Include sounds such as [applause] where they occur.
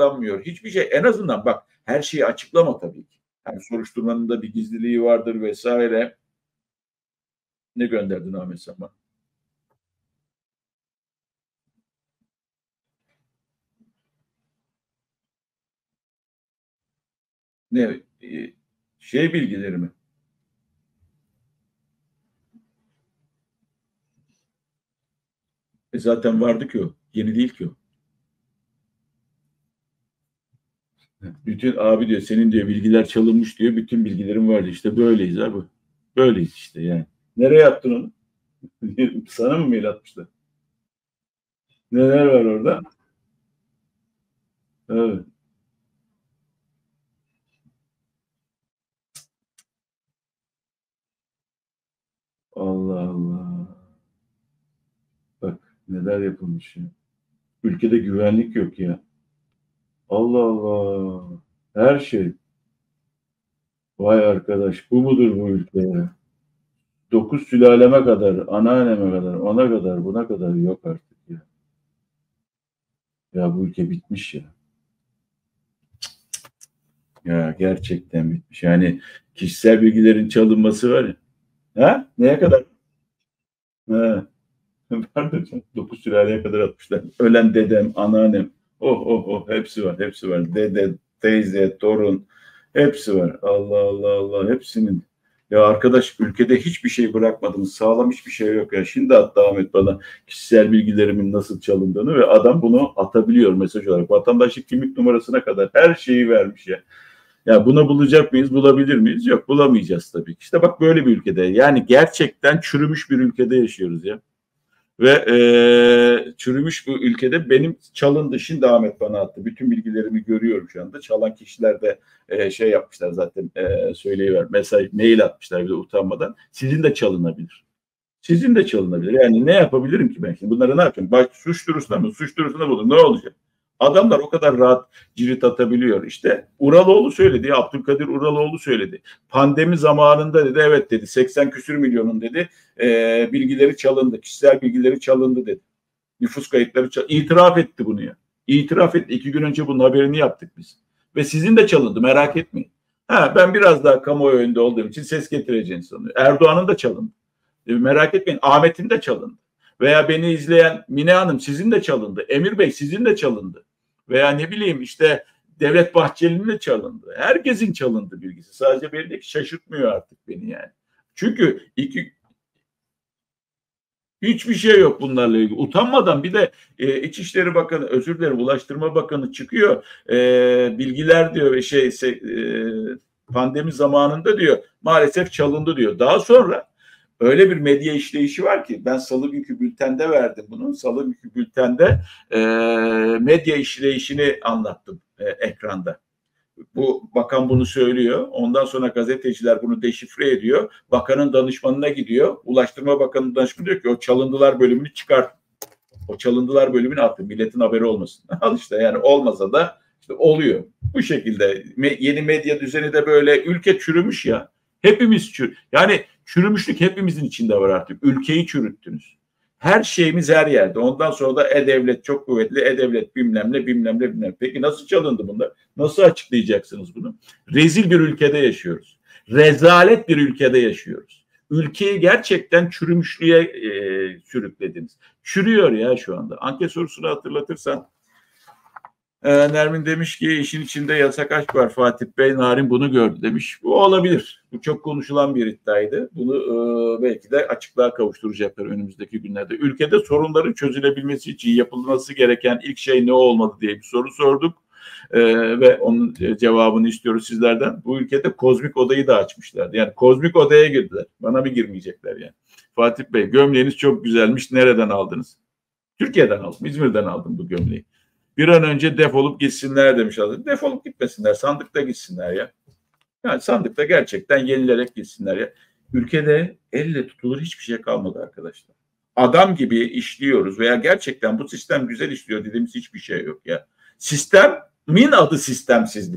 açıklanmıyor. Hiçbir şey en azından bak her şeyi açıklama tabii ki. Yani soruşturmanın da bir gizliliği vardır vesaire. Ne gönderdin Ahmet Saman? Ne? E, şey bilgileri mi? E zaten vardı ki o. Yeni değil ki o. Bütün abi diyor senin diyor bilgiler çalınmış diyor. Bütün bilgilerim vardı. İşte böyleyiz abi. Böyleyiz işte yani. Nereye attın onu? [laughs] Sana mı mail atmışlar? Neler var orada? Evet. Allah Allah. Bak neler yapılmış ya. Ülkede güvenlik yok ya. Allah Allah. Her şey. Vay arkadaş bu mudur bu ülke ya? Dokuz sülaleme kadar, anneanneme kadar, ona kadar, buna kadar yok artık ya. Ya bu ülke bitmiş ya. Ya gerçekten bitmiş. Yani kişisel bilgilerin çalınması var ya. Ha? Neye kadar? Ha. [laughs] Canım. Dokuz sülaleye kadar atmışlar. Ölen dedem, anneannem. Oh oh oh hepsi var. Hepsi var. Dede, teyze, torun. Hepsi var. Allah Allah Allah. Hepsinin. Ya arkadaş ülkede hiçbir şey bırakmadınız. Sağlam hiçbir şey yok ya. Şimdi hatta Ahmet bana kişisel bilgilerimin nasıl çalındığını ve adam bunu atabiliyor mesaj olarak. Vatandaşlık kimlik numarasına kadar her şeyi vermiş ya. Ya bunu bulacak mıyız? Bulabilir miyiz? Yok bulamayacağız tabii ki. İşte bak böyle bir ülkede yani gerçekten çürümüş bir ülkede yaşıyoruz ya. Ve e, çürümüş bu ülkede benim çalındı. Şimdi Ahmet bana attı. Bütün bilgilerimi görüyorum şu anda. Çalan kişiler de e, şey yapmışlar zaten e, söyleyiver. Mesaj, mail atmışlar bir de utanmadan. Sizin de çalınabilir. Sizin de çalınabilir. Yani ne yapabilirim ki ben şimdi? Bunları ne yapacağım? Baş, suç duyurusuna mı? Suç duyurusuna bulun. Ne olacak? Adamlar o kadar rahat cirit atabiliyor. İşte Uraloğlu söyledi, Abdülkadir Uraloğlu söyledi. Pandemi zamanında dedi, evet dedi 80 küsür milyonun dedi e, bilgileri çalındı, kişisel bilgileri çalındı dedi. Nüfus kayıtları çalındı. İtiraf etti bunu ya. İtiraf etti. İki gün önce bunun haberini yaptık biz. Ve sizin de çalındı merak etmeyin. Ha, ben biraz daha kamuoyu önünde olduğum için ses getireceğini sanıyorum. Erdoğan'ın da çalındı. E, merak etmeyin Ahmet'in de çalındı. Veya beni izleyen Mine Hanım sizin de çalındı. Emir Bey sizin de çalındı veya ne bileyim işte Devlet Bahçeli'nin de çalındı. Herkesin çalındı bilgisi. Sadece beni de şaşırtmıyor artık beni yani. Çünkü iki Hiçbir şey yok bunlarla ilgili. Utanmadan bir de e, İçişleri Bakanı, özür dilerim Ulaştırma Bakanı çıkıyor. E, bilgiler diyor ve şey e, pandemi zamanında diyor maalesef çalındı diyor. Daha sonra öyle bir medya işleyişi var ki ben salı günkü bültende verdim bunu. Salı günkü bültende e, medya işleyişini anlattım e, ekranda. Bu bakan bunu söylüyor. Ondan sonra gazeteciler bunu deşifre ediyor. Bakanın danışmanına gidiyor. Ulaştırma Bakanı'nın danışmanı diyor ki o çalındılar bölümünü çıkart. O çalındılar bölümünü attı. Milletin haberi olmasın. [laughs] Al işte yani olmasa da işte oluyor. Bu şekilde yeni medya düzeni de böyle ülke çürümüş ya. Hepimiz çür. Yani çürümüşlük hepimizin içinde var artık. Ülkeyi çürüttünüz. Her şeyimiz her yerde. Ondan sonra da e-devlet çok kuvvetli. E-devlet bilmem ne bilmem ne bilmem. Peki nasıl çalındı bunlar? Nasıl açıklayacaksınız bunu? Rezil bir ülkede yaşıyoruz. Rezalet bir ülkede yaşıyoruz. Ülkeyi gerçekten çürümüşlüğe e, sürüklediniz. Çürüyor ya şu anda. Anket sorusunu hatırlatırsan e, Nermin demiş ki işin içinde yasak aşk var Fatih Bey. Narin bunu gördü demiş. Bu olabilir. Bu çok konuşulan bir iddiaydı. Bunu e, belki de açıklığa kavuşturacaklar önümüzdeki günlerde. Ülkede sorunların çözülebilmesi için yapılması gereken ilk şey ne olmalı diye bir soru sorduk. E, ve onun cevabını istiyoruz sizlerden. Bu ülkede kozmik odayı da açmışlardı. Yani kozmik odaya girdiler. Bana bir girmeyecekler yani. Fatih Bey gömleğiniz çok güzelmiş. Nereden aldınız? Türkiye'den aldım. İzmir'den aldım bu gömleği. Bir an önce defolup gitsinler demiş adam. Defolup gitmesinler. Sandıkta gitsinler ya. Yani sandıkta gerçekten yenilerek gitsinler ya. Ülkede elle tutulur hiçbir şey kalmadı arkadaşlar. Adam gibi işliyoruz veya gerçekten bu sistem güzel işliyor dediğimiz hiçbir şey yok ya. Sistemin adı sistemsizlik.